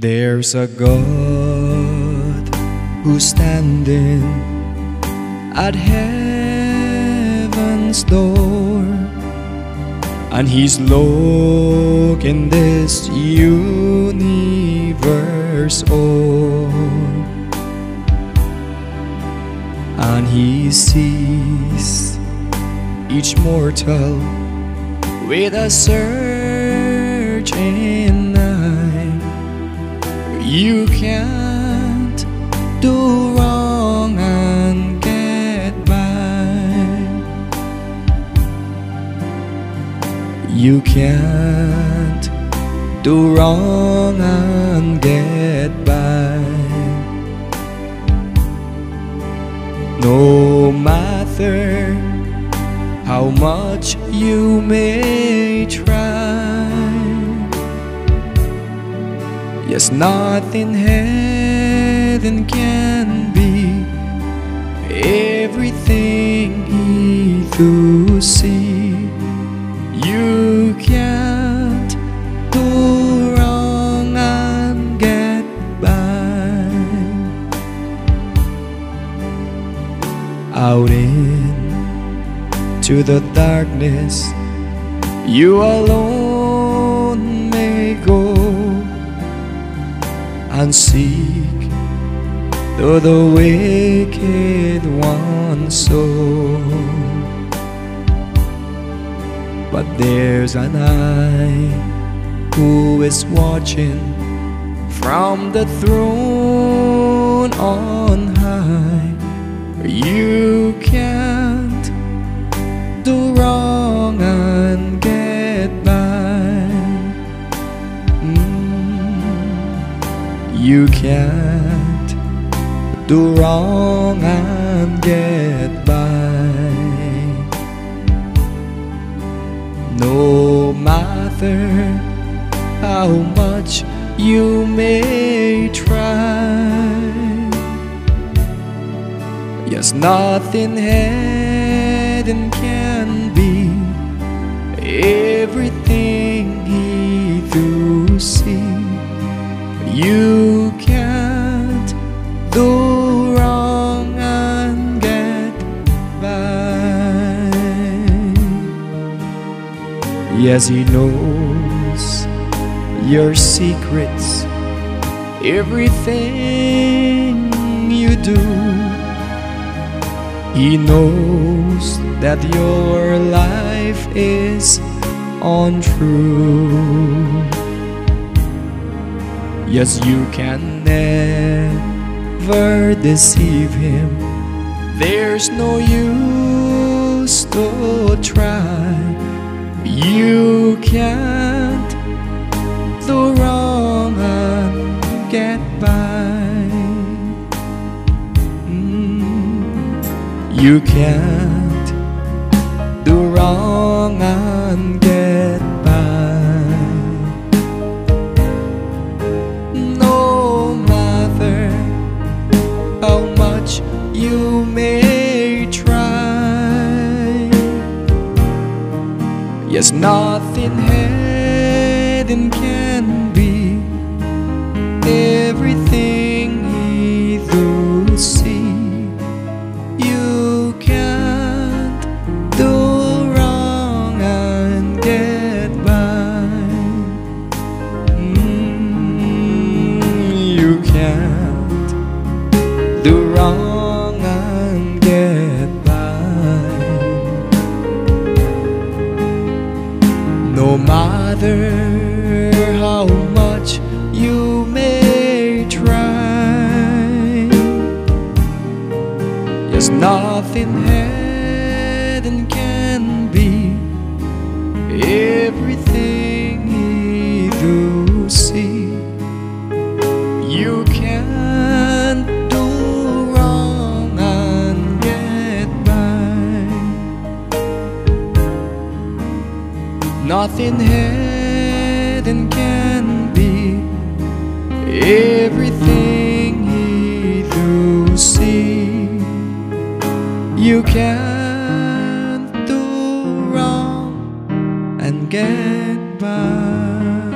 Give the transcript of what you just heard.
There's a God who's standing at heaven's door, and He's looking this universe o'er, and He sees each mortal with a searching You can't do wrong and get by. No matter how much you may try. Yes, nothing heaven can be everything he to Out in to the darkness, you alone may go and seek though the wicked one sow. But there's an eye who is watching from the throne on high. You can't do wrong and get by. Mm. You can't do wrong and get by. No matter how much you may try. Yes, nothing hidden can be everything he do see. You can't do wrong and get by. Yes, he knows your secrets, everything you do. He knows that your life is untrue. Yes, you can never deceive him. There's no use to try. You can't You can't do wrong and get by. No matter how much you may try. Yes, nothing hidden can be No matter how much you may try, yes, nothing nothing hidden can be. Everything he do see, you can't do wrong and get by.